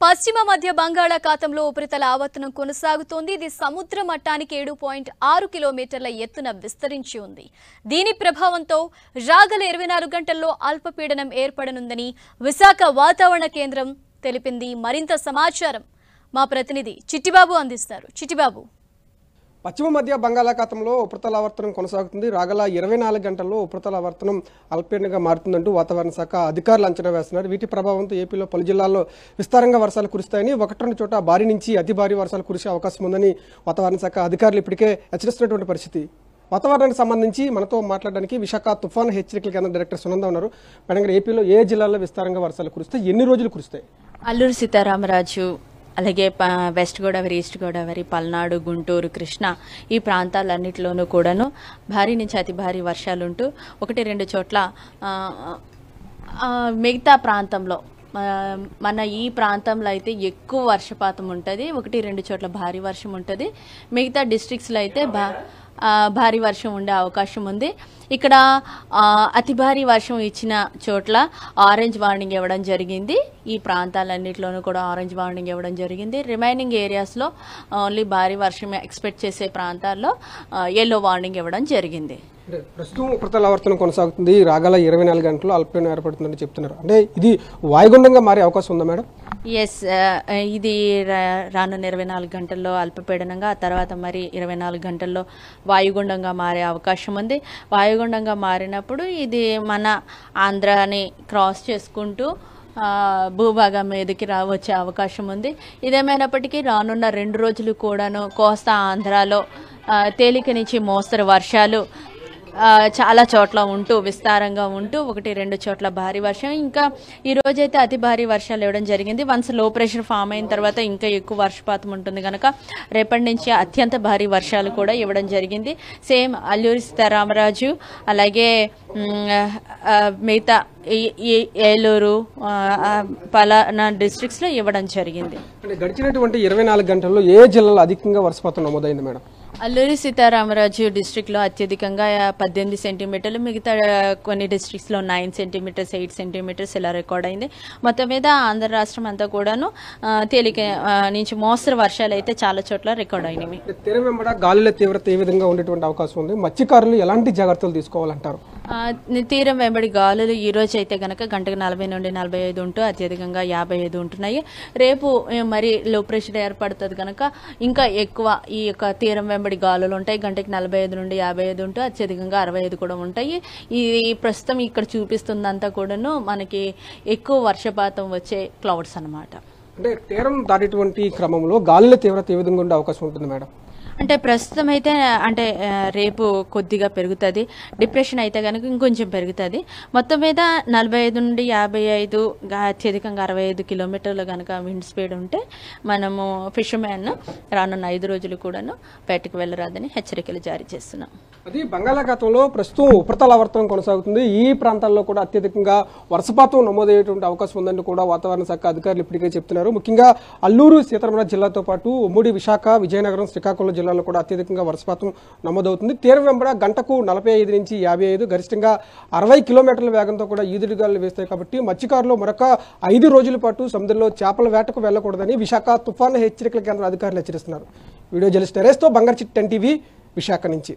పశ్చిమ మధ్య బంగాళాఖాతంలో ఉపరితల ఆవర్తనం కొనసాగుతోంది. ఇది సముద్ర మట్టానికి ఏడు పాయింట్ ఆరు కిలోమీటర్ల ఎత్తున విస్తరించి ఉంది. దీని ప్రభావంతో రాగల ఇరవై నాలుగు గంటల్లో అల్పపీడనం ఏర్పడనుందని విశాఖ వాతావరణ కేంద్రం తెలిపింది. మరింత సమాచారం మా ప్రతినిధి చిట్టిబాబు అందిస్తారు. చిట్టిబాబు. పశ్చిమ మధ్య బంగాళాఖాతంలో ఉపరితలావర్తనం కొనసాగుతుంది. రాగల ఇరవై నాలుగు గంటల్లో ఉపరితల ఆవర్తనం మారుతుందంటూ వాతావరణ శాఖ అధికారులు అంచనా వేస్తున్నారు. వీటి ప్రభావంతో ఏపీలో పలు జిల్లాల్లో విస్తారంగా వర్షాలు కురుస్తాయని ఒకటి రెండు చోట భారీ నుంచి అతి భారీ వర్షాలు కురిసే అవకాశం ఉందని వాతావరణ శాఖ అధికారులు ఇప్పటికే హెచ్చరిస్తున్నటువంటి పరిస్థితి. వాతావరణానికి సంబంధించి మనతో మాట్లాడడానికి విశాఖ తుఫాన్ హెచ్చరికల కేంద్ర డైరెక్టర్ సునంద ఉన్నారు. మేడం ఏపీలో ఏ జిల్లాల్లో విస్తారంగా వర్షాలు కురుస్తాయి? ఎన్ని రోజులు కురుస్తాయి? అల్లూరు సీతారామరాజు. అలాగే ప- వెస్ట్ గోదావరి ఈస్ట్ గోదావరి పల్నాడు గుంటూరు కృష్ణ ఈ ప్రాంతాలన్నింటిలోనూ కూడాను భారీ నుంచి అతి భారీ వర్షాలుంటూ ఒకటి రెండు చోట్ల మిగతా ప్రాంతంలో మన ఈ ప్రాంతంలో అయితే ఎక్కువ వర్షపాతం ఉంటుంది. ఒకటి రెండు చోట్ల భారీ వర్షం ఉంటుంది మిగతా డిస్ట్రిక్ట్స్లో అయితే బా భారీ వర్షం ఉండే అవకాశం ఉంది. ఇక్కడ అతి భారీ వర్షం ఇచ్చిన చోట్ల ఆరెంజ్ వార్నింగ్ ఇవ్వడం జరిగింది. ఈ ప్రాంతాలన్నింటిలోనూ కూడా ఆరెంజ్ వార్నింగ్ ఇవ్వడం జరిగింది. రిమైనింగ్ ఏరియాస్లో ఓన్లీ భారీ వర్షం ఎక్స్పెక్ట్ చేసే ప్రాంతాల్లో ఎల్లో వార్నింగ్ ఇవ్వడం జరిగింది. ప్రస్తుతం ఉపరితల ఆవర్తనం కొనసాగుతుంది. రాగల ఇరవై నాలుగు గంటలు అల్పపీడనం ఏర్పడుతుందని చెప్తున్నారు. అంటే ఇది వాయుగుండంగా మారే అవకాశం ఉందా మేడం? ఎస్ uh, uh, ఇది రా- రానున్న ఇరవై నాలుగు గంటల్లో అల్పపీడనంగా ఆ తర్వాత మరి ఇరవై నాలుగు గంటల్లో వాయుగుండంగా మారే అవకాశం ఉంది. వాయుగుండంగా మారినప్పుడు ఇది మన ఆంధ్రాని క్రాస్ చేసుకుంటూ భూభాగం మీదకి రా వచ్చే అవకాశం ఉంది. ఇదేమైనప్పటికీ రానున్న రెండు రోజులు కూడాను కోస్తా ఆంధ్రాలో తేలిక నుంచి మోస్తరు వర్షాలు చాలా చోట్ల ఉంటూ విస్తారంగా ఉంటూ ఒకటి రెండు చోట్ల భారీ వర్షం. ఇంకా ఈ రోజైతే అతి భారీ వర్షాలు ఇవ్వడం జరిగింది. వన్స్లో ప్రెషర్ ఫామ్ అయిన తర్వాత ఇంకా ఎక్కువ వర్షపాతం ఉంటుంది కనుక రేపటి నుంచి అత్యంత భారీ వర్షాలు కూడా ఇవ్వడం జరిగింది. సేమ్ అల్లూరి సీతారామరాజు అలాగే మిగతా ఏలూరు పలానా డిస్ట్రిక్ట్స్లో ఇవ్వడం జరిగింది. అంటే గడిచినటువంటి ఇరవై నాలుగు గంటల్లో ఏ జిల్లాలో అధికంగా వర్షపాతం నమోదైంది మేడం? అల్లూరి సీతారామరాజు డిస్ట్రిక్ట్లో అత్యధికంగా పద్దెనిమిది సెంటీమీటర్లు మిగతా కొన్ని డిస్ట్రిక్ట్స్లో నైన్ సెంటీమీటర్స్ ఎయిట్ సెంటీమీటర్స్ ఇలా రికార్డ్ అయింది. మొత్తం మీద ఆంధ్ర రాష్ట్రం అంతా కూడాను తేలిక నుంచి మోస్తరు వర్షాలు అయితే చాలా చోట్ల రికార్డ్ అయినవి. అంటే తీరం వెంబడ గాలుల తీవ్రత ఏ విధంగా ఉండేటువంటి అవకాశం ఉంది? మత్స్యకారులు ఎలాంటి జాగ్రత్తలు తీసుకోవాలంటారు? తీరం వెంబడి గాలులు ఈ రోజు అయితే గనక గంటకు నలభై నుండి నలభై ఐదు ఉంటూ అత్యధికంగా యాభై ఐదు ఉంటున్నాయి. రేపు మరి లో ప్రెషర్ ఏర్పడుతుంది కనుక ఇంకా ఎక్కువ ఈ యొక్క తీరం వెంబడి గాలులు ఉంటాయి. గంటకి నలభై ఐదు నుండి యాభై ఐదు ఉంటూ అత్యధికంగా అరవై ఐదు కూడా ఉంటాయి. ఈ ప్రస్తుతం ఇక్కడ చూపిస్తుందంతా కూడాను మనకి ఎక్కువ వర్షపాతం వచ్చే క్లౌడ్స్ అనమాట అంటే తీరం దాటేటువంటి క్రమంలో గాలుల తీవ్రత ఏ విధంగా ఉండే అవకాశం ఉంటుంది మేడం? అంటే ప్రస్తుతం అయితే అంటే రేపు కొద్దిగా పెరుగుతుంది. డిప్రెషన్ అయితే కనుక ఇంకొంచెం పెరుగుతుంది. మొత్తం మీద నలభై ఐదు నుండి యాభై ఐదు అత్యధికంగా అరవై ఐదు కిలోమీటర్లు కనుక విండ్ స్పీడ్ ఉంటే మనము ఫిష్ మ్యాన్ రానున్న ఐదు రోజులు కూడాను బయటకు వెళ్ళరాదని హెచ్చరికలు జారీ చేస్తున్నాం. అది బంగాళాఖాతంలో ప్రస్తుతం ఉపరితల వర్తనం కొనసాగుతుంది. ఈ ప్రాంతాల్లో కూడా అత్యధికంగా వర్షపాతం నమోదయ్యేటువంటి అవకాశం ఉందని కూడా వాతావరణ శాఖ అధికారులు ఇప్పటికే చెప్తున్నారు. ముఖ్యంగా అల్లూరు సీతారామరాజు జిల్లాతో పాటు ఉమ్మడి విశాఖ విజయనగరం శ్రీకాకుళం జిల్లా జిల్లాలో కూడా అత్యధికంగా వర్షపాతం నమోదవుతుంది. తీరం వెంబడ గంటకు నలభై ఐదు నుంచి యాభై ఐదు గరిష్టంగా అరవై కిలోమీటర్ల వేగంతో కూడా ఈదురుగాలు వేస్తాయి కాబట్టి మత్స్యకారులు మరొక ఐదు రోజుల పాటు సముద్రంలో చేపల వేటకు వెళ్ళకూడదని విశాఖ తుఫాను హెచ్చరికల కేంద్ర అధికారులు హెచ్చరిస్తున్నారు. వీడియో జర్నలిస్ట్ నరేష్తో బంగారు చిట్ టెన్ టీవీ విశాఖ నుంచి.